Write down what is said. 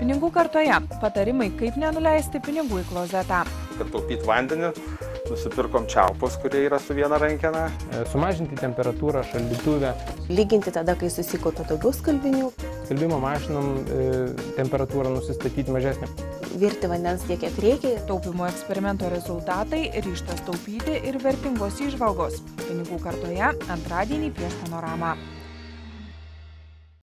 pinigų kartoje patarimai kaip nenuleisti pinigų į klozetą kad taupyt vandenį nusipirkom čiaupus kurie yra su viena rankena E, Sumažinti temperatūrą šaldytuve. lyginti tada, kai susikaupia daugiau skalbinių, Skalbimo mašinom e, temperatūrą nusistatyti mažesnę. virti vandens tiek, kiek reikia. taupymo eksperimento rezultatai ryštas taupyti ir vertingos įžvalgos pinigų kartoje antradienį prieš panoramą